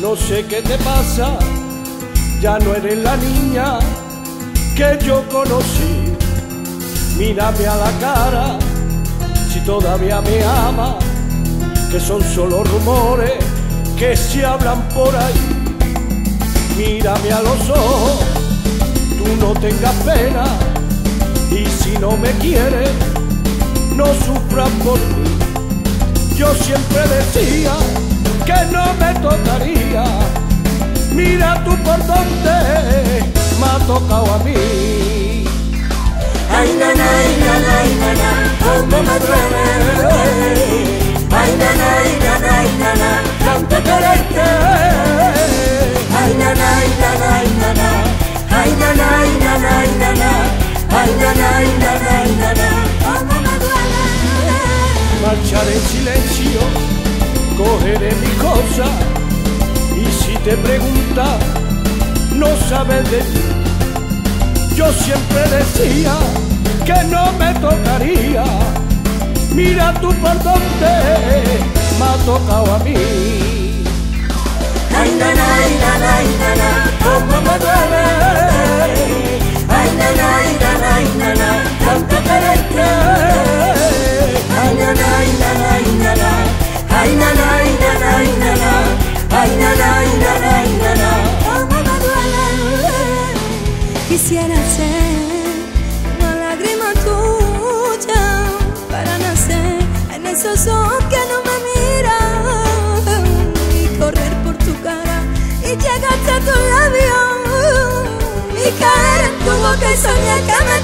no sé qué te pasa, ya no eres la niña que yo conocí. Mírame a la cara, si todavía me ama, que son solo rumores que se hablan por ahí. Mírame a los ojos, tú no tengas pena, y si no me quieres, no sufras por mí. Yo siempre decía que no me tocaría. Mira tú por dónde me ha tocado a mí. Cogeré mi cosa. Y si te pregunta, no sabes de mí. Yo siempre decía que no me tocaría. Mira tú por dónde me ha tocado a mí. Ay, na, na, na, labio y caer en tu boca y soñar besando.